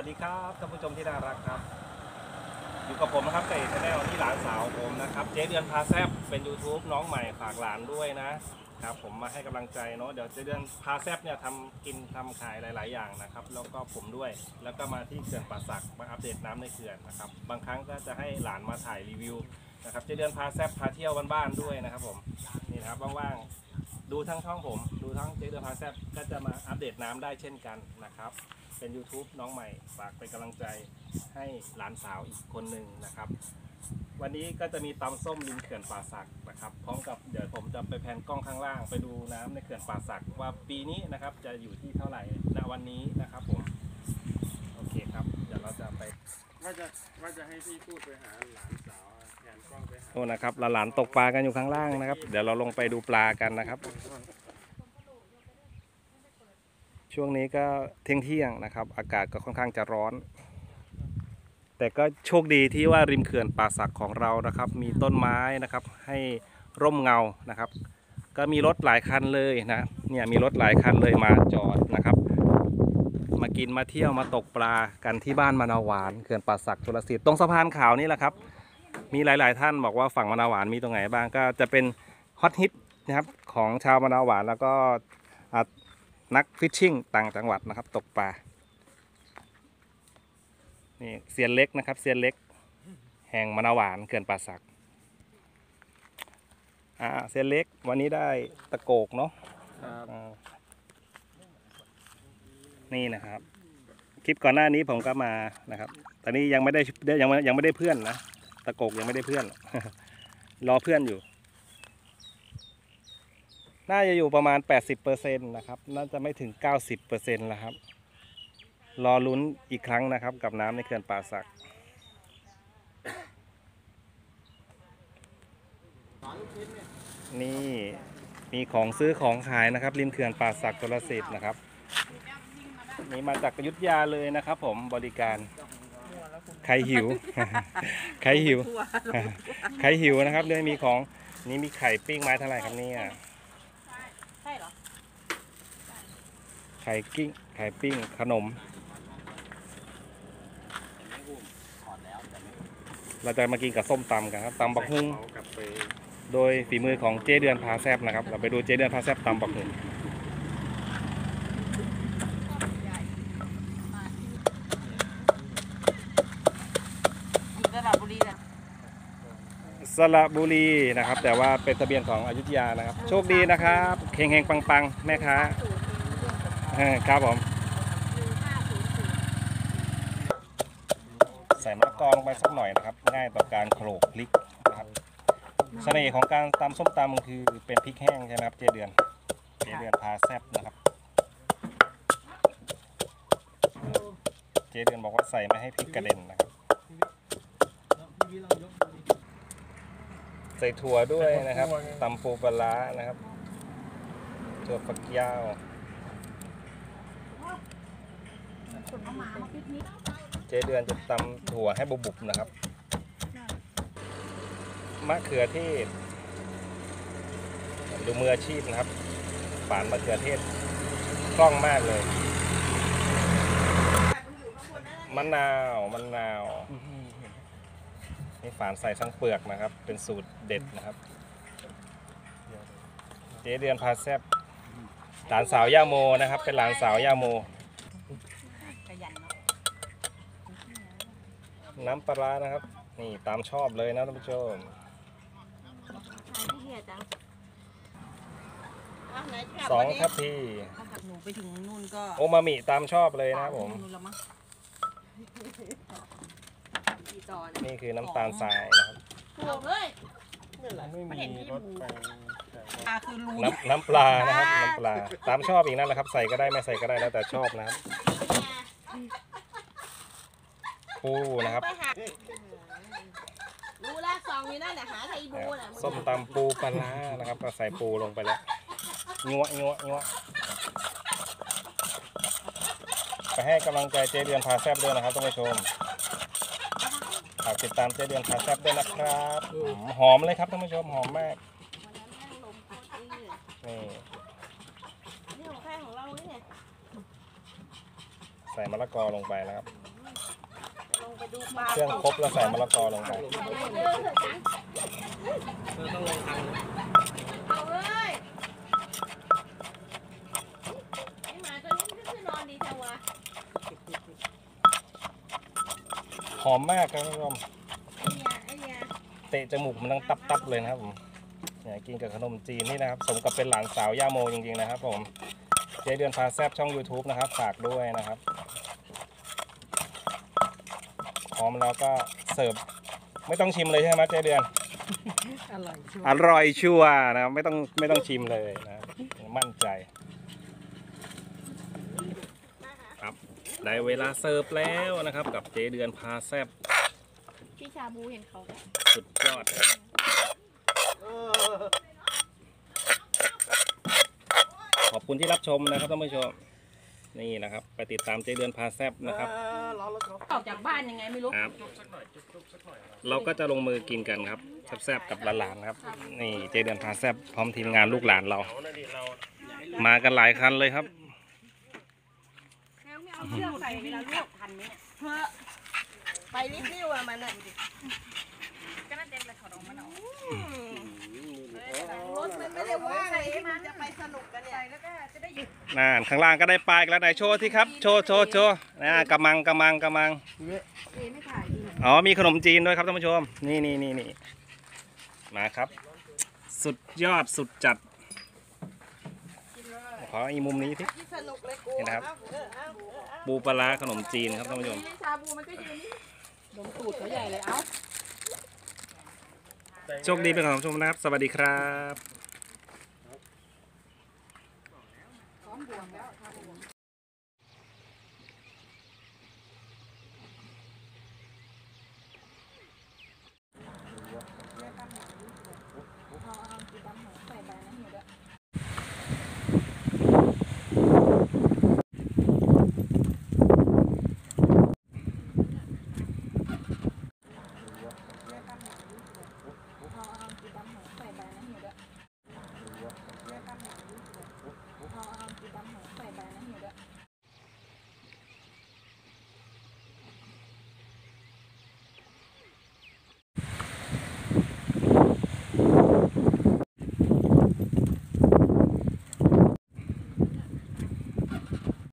วัสดีครับท่านผู้ชมที่น่ารักครับ อยู่กับผมนะครับจ๊ะเอ๋ channel นี่หลานสาวผมนะครับ เจ๊เดือนพาแซบเป็น YouTube น้องใหม่ฝากหลานด้วยนะครับผมมาให้กำลังใจเนาะเดี๋ยวเจ๊เดือนพาแซบเนี่ยทำกินทำขายหลาย ๆ อย่างนะครับ แล้วก็ผมด้วย แล้วก็มาที่เขื่อนป่าสักมาอัปเดตน้ำในเขื่อนนะครับ บางครั้งก็จะให้หลานมาถ่ายรีวิวนะครับ เจ๊เดือนพาแซบพาเที่ยวบ้านๆด้วยนะครับ ผมนี่นะครับว่างๆ ดูทั้งช่องผม ดูทั้งเจ๊เดือนพาแซบก็จะมาอัปเดตน้ำได้เช่นกันนะครับ เป็น YouTube น้องใหม่ฝากเป็นกำลังใจให้หลานสาวอีกคนหนึ่งนะครับ วันนี้ก็จะมีตำส้มริมเขื่อนป่าสักนะครับ พร้อมกับเดี๋ยวผมจะไปแพนกล้องข้างล่าง ไปดูน้ำในเขื่อนป่าสักว่าปีนี้นะครับจะอยู่ที่เท่าไหร่ณวันนี้นะครับผมโอเคครับ เดี๋ยวเราจะไป ว่าจะว่าจะให้พี่พูดไปหาหลานสาวองไปหา โอ้นะครับหลานๆตกปลากันอยู่ข้างล่างนะครับ เดี๋ยวเราลงไปดูปลากันนะครับ ช่วงนี้ก็เที่ยงเที่ยงๆนะครับ อากาศก็ค่อนข้างจะร้อน แต่ก็โชคดีที่ว่าริมเขื่อนป่าสักของเรานะครับ มีต้นไม้นะครับ ให้ร่มเงานะครับ ก็มีรถหลายคันเลยนะเนี่ยมีรถหลายคันเลยมาจอดนะครับ มากินมาเที่ยวมาตกปลากันที่บ้านมะนาวหวานเขื่อนป่าสักชลสิทธิ์ตรงสะพานขาวนี่แหละครับ มีหลาย ๆ ท่านบอกว่าฝั่งมะนาวหวานมีตรงไหนบ้างก็จะเป็นฮอตฮิตนะครับของชาวมะนาวหวานแล้วก็อะนักฟิชชิ่งต่างจังหวัดนะครับ ตกปลานี่เซียนเล็กนะครับเซียนเล็ก แห่งมะนาวหวานเขื่อนป่าสักอ่าเซียนเล็กวันนี้ได้ตะโกกเนาะครับอ่านี่นะครับ คลิปก่อนหน้านี้ผมก็มานะครับ ตอนนี้ยังไม่ได้ได้ยังไม่ยังไม่ได้เพื่อนนะ ตะโกกยังไม่ได้เพื่อน รอเพื่อนอยู่ น่าจะอยู่ประมาณ 80%นะครับ น่าจะไม่ถึง 90%แล้วครับ รอลุ้นอีกครั้งนะครับ กับน้ำในเขื่อนป่าสักนี่มีของซื้อของขายนะครับ ริมเขื่อนป่าสักจรสิทธ์นะครับ นี่มาจากอยุทธยาเลยนะครับ ผมบริการ ใครหิว ใครหิว ใครหิวนะครับเลยมีของนี่มีไข่ปิ้งไม้เท่าไหร่ครับเนี่ยใช่เหรอ ไข่กิ้ง ไข่ปิ้งขนม เราจะมากินกับส้มตำกันครับตำบักฮุ้งเอากลับไปโดยฝีมือของเจเดือนพาแซบนะครับ เราไปดูเจเดือนพาแซบตำบักฮุ้ง อยู่ระดับบุรีเนี่ย สระบุรีนะครับ แต่ว่าเป็นทะเบียนของอยุธยานะครับ โชคดีนะครับเฮงเฮงปังปังๆแม่ค้าเออครับผม ใส่มะละกอลงไปสักหน่อยนะครับ ง่ายต่อการโขลกพริกนะครับเสน่ห์ของการตำส้มตำคือเป็นพริกแห้งใช่ไหมครับเจเดือนเจเดือนพาแซบนะครับ เจเดือนบอกว่าใส่ไม่ให้พริกกระเด็นนะครับ ใส่ถั่วด้วยนะครับตำปูปลาร้านะครับถั่วฝักยาวเจเดือนจะตำถั่วให้บุบๆนะครับมะเขือเทศดูมืออาชีพนะครับฝานมะเขือเทศคล่องมากเลยมะนาวมะนาว นี่ฝานใส่ทั้งเปลือกนะครับ เป็นสูตรเด็ดนะครับ เจเดือนพาแซบหลานสาวย่าโมนะครับ เป็นหลานสาวย่าโม ขยันเนาะน้ำปลาร้านะครับ นี่ตามชอบเลยนะท่านผู้ชมทานที่เฮียจังเอาไหนกลับสองวันนี้ทัพพีถ้ากับหนูไปถึงนู่นก็โอมามิตามชอบเลยนะครับผม นู่นแล้วมั้ง กี่ต่อเยนี่คือน้ำตาลทรายนะครับถูกเลยไม่มีรถไปแต่ว่าปลาคือรูน้ำน้ำปลานะครับน้ำปลาตามชอบอีกนั่นแหละครับ ใส่ก็ได้ไม่ใส่ก็ได้แล้วแต่ชอบนะครับปูนะครับไปหารู้แล้วซองอยู่นั่นแหละหาไทยบูน่ะส้มตำปูปลาร้านะครับ ก็ใส่ปูลงไปแล้วงัวงัวงัวไปให้กำลังใจเจเดือนพาแซบด้วยนะครับท่านผู้ชมฝากติดตามเจเดือนพาแซบด้วยนะครับอืมหอมเลยครับท่านผู้ชมหอมมากนี่นี่ของใครของเราเนี่ยใส่มะละกอลงไปนะครับอดูปลาเครื่องครบแล้วใส่มะละกอลงไปต้องลงทันเอาเอ้ยไอหมาตัวนี้มันคือนอนดีจังวะ ห อมมากครับท่านผู้ชมไอเนี่ยไอเนี่ยเตะจมูกมันต้องตับตับๆเลยนะครับผมเนี่ยกินกับขนมจีนนี่นะครับสมกับเป็นหลานสาวย่าโมจริงๆนะครับผมเจ๊เดือนพาแซบช่อง YouTube นะครับฝากด้วยนะครับพร้อมแล้วก็เสิร์ฟไม่ต้องชิมเลยใช่ไหมเจ๊เดือน อร่อยชัวอร่อยชัวร์นะครับไม่ต้องไม่ต้องชิมเลยนะครับมั่นใจครับ ได้เวลาเสิร์ฟแล้วนะครับ กับเจ๊เดือนพาแซบพี่ชาบูเห็นเขาไหมสุดยอด ขอบคุณที่รับชมนะครับท่านผู้ชม นี่นะครับ ไปติดตามเจ๊เดือนพาแซบนะครับออกจากบ้านยังไงไม่รู้ครับเราก็จะลงมือกินกันครับแซบๆกับหลานๆครับ นี่เจ๊เดือนพาแซบพร้อมทีมงานลูกหลานเรา มากันหลายคันเลยครับ เอาเชือกใส่เวลาลวกทันไหมเนี่ยเฮ้อไปรีบริ้วอะมันอะก็น่าจะเลยถอดออกมาหน่อยรถมันไม่ได้ว่างเลยที่มันจะไปสนุกกันเนี่ยแล้วก็จะได้หยุดน่าข้างล่างก็ได้ปลาอีกแล้วไหนโชว์ที่ครับ โชว์โชว์โชว์นะกำมังกำมังกำมังเอไม่ถ่ายดีอ๋อมีขนมจีนด้วยครับท่านผู้ชม นี่นี่นี่นี่มาครับ สุดยอดสุดจัด ขออีกมุมนี้ที่ที่สนุกเลยกูนี่นะครับเอาเออเอาเออเอาปูปลาร้าขนมจีนครับท่านผู้ชมพี่ชาบูมันก็ยืนนี่ดมตูดเขาใหญ่เลยเอ้าโชคดีเป็นของท่านผู้ชมนะครับ สวัสดีครับพร้อมบวมแล้ว